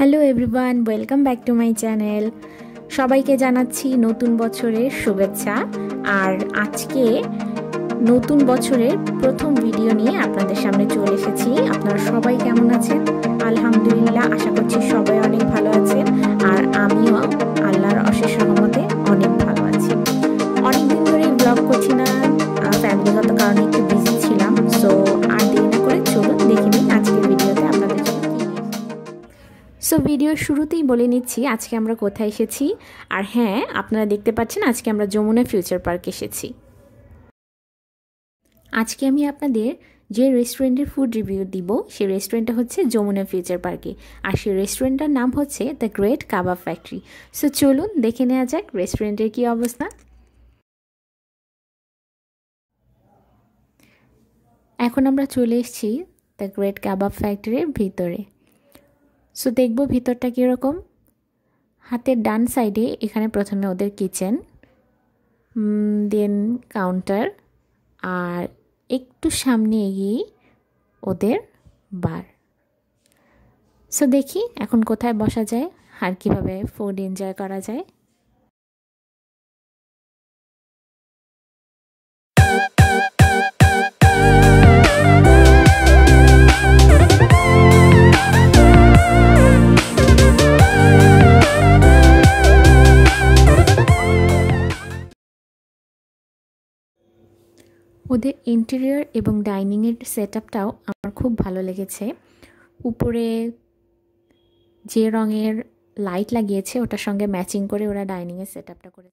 Hello everyone welcome back to my channel সবাইকে জানাচ্ছি নতুন বছরের শুভেচ্ছা। আর আজকে নতুন বছরের প্রথম ভিডিও নিয়ে আপনাদের সামনে চলে এসেছি। আপনারা সবাই কেমন আছেন? সো ভিডিওর শুরুতেই বলে নিচ্ছি আজকে আমরা কোথায় এসেছি। আর হ্যাঁ আপনারা দেখতে পাচ্ছেন আজকে আমরা যমুনা ফিউচার পার্ক এসেছি। আজকে আমি আপনাদের যে রেস্টুরেন্টের ফুড রিভিউ দিব, সেই রেস্টুরেন্টটা হচ্ছে যমুনা ফিউচার পার্কে। আর সেই রেস্টুরেন্টটার নাম হচ্ছে the great kebab factory so চলুন দেখে নেওয়া যাক রেস্টুরেন্টের কী অবস্থা। এখন আমরা চলে এসেছি দ্য গ্রেট কাবাব ফ্যাক্টরির ভিতরে। সো দেখব ভিতরটা কীরকম। হাতের ডান সাইডে এখানে প্রথমে ওদের কিচেন দেন কাউন্টার আর একটু সামনে এগিয়েই ওদের বার সো দেখি এখন কোথায় বসা যায়, আর কীভাবে ফুড এনজয় করা যায়। ওদের ইন্টেরিয়র এবং ডাইনিংয়ের সেট আপটাও আমার খুব ভালো লেগেছে। উপরে যে রঙের লাইট লাগিয়েছে, ওটার সঙ্গে ম্যাচিং করে ওরা ডাইনিংয়ের সেট আপটা করে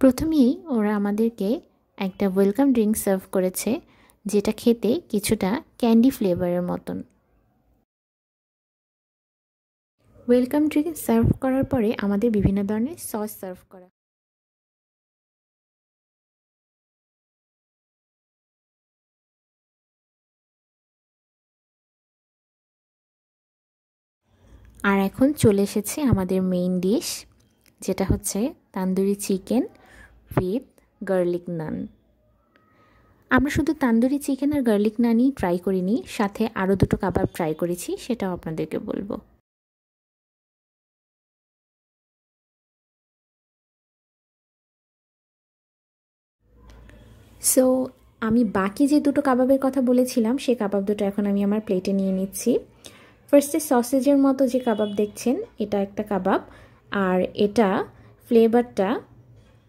প্রথমেই ওরা আমাদেরকে একটা ওয়েলকাম ড্রিঙ্ক সার্ভ করেছে, যেটা খেতে কিছুটা ক্যান্ডি ফ্লেভারের মতন। ওয়েলকাম ড্রিঙ্ক সার্ভ করার পরে আমাদের বিভিন্ন ধরনের সস সার্ভ করা আর এখন চলে এসেছে আমাদের মেইন ডিশ যেটা হচ্ছে tandoori chicken with garlic naan আমরা শুধু তান্দুরি চিকেন আর গার্লিক নানই ট্রাই করিনি, সাথে আরও দুটো কাবাব ট্রাই করেছি, সেটাও আপনাদেরকে বলব। সো আমি বাকি যে দুটো কাবাবের কথা বলেছিলাম সেই কাবাব দুটো এখন আমি আমার প্লেটে নিয়ে নিচ্ছি। ফার্স্টে সসেজের মতো যে কাবাব দেখছেন, এটা একটা কাবাব। আর এটা ফ্লেভারটা,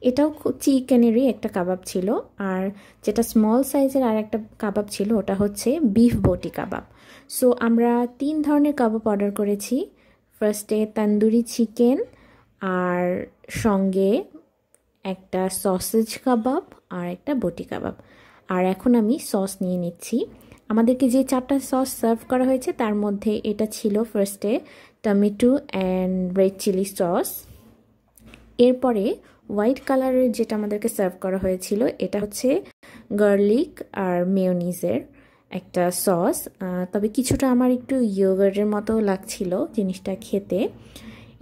এটাও খুব চিকেনেরই একটা কাবাব ছিল। আর যেটা স্মল সাইজের আর একটা কাবাব ছিল, ওটা হচ্ছে বিফ বটি কাবাব। সো আমরা তিন ধরনের কাবাব অর্ডার করেছি। ফার্স্টে তান্দুরি চিকেন, আর সঙ্গে একটা সসেজ কাবাব আর একটা বটি কাবাব। আর এখন আমি সস নিয়ে নিচ্ছি। আমাদেরকে যে চারটা সস সার্ভ করা হয়েছে, তার মধ্যে এটা ছিল ফার্স্টে tomato and red chilli sauce এরপরে হোয়াইট কালারের যেটা আমাদেরকে সার্ভ করা হয়েছিল, এটা হচ্ছে গার্লিক আর মেয়নিজের একটা সস তবে কিছুটা আমার একটু ইয়োগার্টের মতো লাগছিল জিনিসটা খেতে।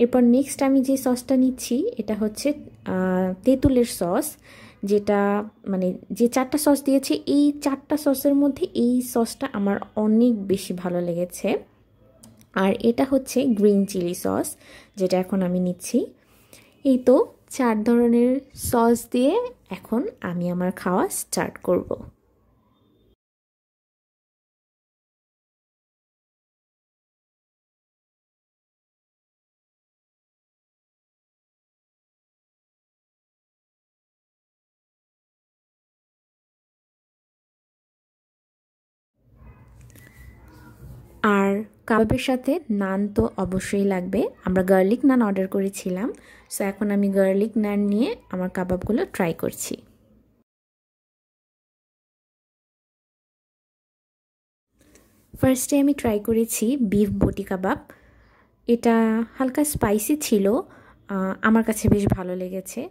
এরপর নেক্সট আমি যে সসটা নিচ্ছি, এটা হচ্ছে তেঁতুলের সস যেটা মানে যে চারটা সস দিয়েছে, এই চারটা সসের মধ্যে এই সসটা আমার অনেক বেশি ভালো লেগেছে। আর এটা হচ্ছে গ্রিন চিলি সস যেটা এখন আমি নিচ্ছি। এই তো, চার ধরনের সস দিয়ে এখন আমি আমার খাওয়া স্টার্ট করব। আর কাবাবের সাথে নান তো অবশ্যই লাগবে। আমরা গার্লিক নান অর্ডার করেছিলাম। সো এখন আমি গার্লিক নান নিয়ে আমার কাবাবগুলো ট্রাই করছি। ফার্স্টে আমি ট্রাই করেছি বিফ বটি কাবাব এটা হালকা স্পাইসি ছিল। আমার কাছে বেশ ভালো লেগেছে।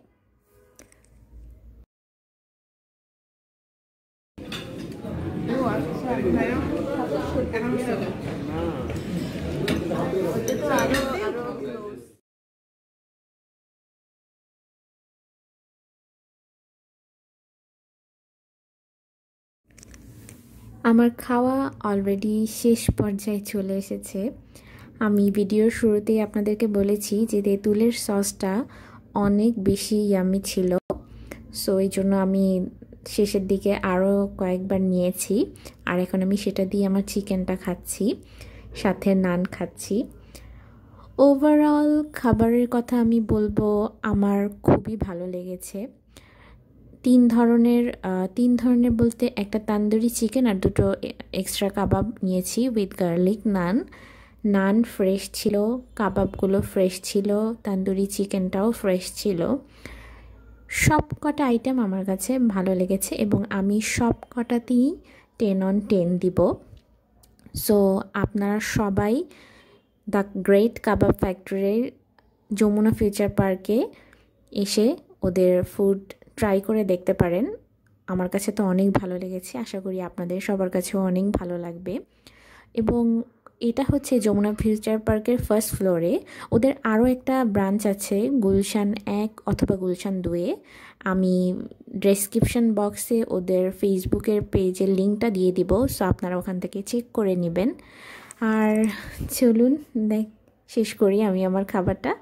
আমার খাওয়া অলরেডি শেষ পর্যায়ে চলে এসেছে। আমি ভিডিওর শুরুতেই আপনাদেরকে বলেছি যে তেঁতুলের সসটা অনেক বেশি ইয়ামি ছিল। সো এই জন্য আমি শেষের দিকে আরও কয়েকবার নিয়েছি। আর এখন আমি সেটা দিয়ে আমার চিকেনটা খাচ্ছি, সাথে নান খাচ্ছি। ওভারঅল খাবারের কথা আমি বলব, আমার খুবই ভালো লেগেছে। তিন ধরনের তিন ধরনের বলতে একটা তান্দুরি চিকেন আর দুটো এক্সট্রা কাবাব নিয়েছি with garlic naan naan fresh ছিল, কাবাবগুলো ফ্রেশ ছিল, তান্দুরি চিকেনটাও ফ্রেশ ছিল। সব কটা আইটেম আমার কাছে ভালো লেগেছে এবং আমি সব কটাতেই টেন অন টেন দিব। সো আপনারা সবাই দ্য গ্রেট কাবাব ফ্যাক্টরির যমুনা ফিউচার পার্কে এসে ওদের ফুড ট্রাই করে দেখতে পারেন। আমার কাছে তো অনেক ভালো লেগেছে। আশা করি আপনাদের সবার কাছেও অনেক ভালো লাগবে। এবং এটা হচ্ছে যমুনা ফিউচার পার্কের ফার্স্ট ফ্লোরে ওদের আরও একটা ব্রাঞ্চ আছে, গুলশান এক অথবা গুলশান দুয়ে আমি ডেসক্রিপশন বক্সে ওদের ফেসবুকের পেজের লিঙ্কটা দিয়ে দিব সো আপনারা ওখান থেকে চেক করে নেবেন। আর চলুন দেখ, শেষ করি আমি আমার খাবারটা।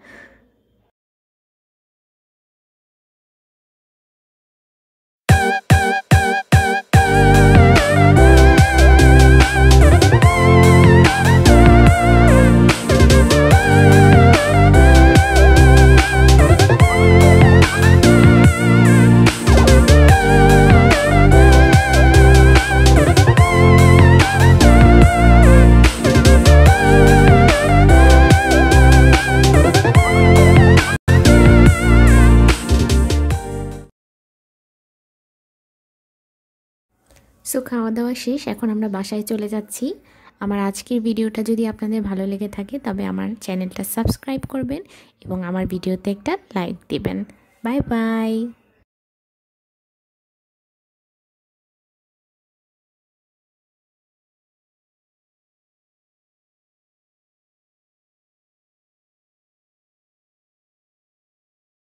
সো খাওয়া দাওয়া শেষ, এখন আমরা বাসায় চলে যাচ্ছি। আমার আজকের ভিডিওটা যদি আপনাদের ভালো লেগে থাকে, তবে আমার চ্যানেলটা সাবস্ক্রাইব করবেন এবং আমার ভিডিওতে একটা লাইক দেবেন। Bye bye!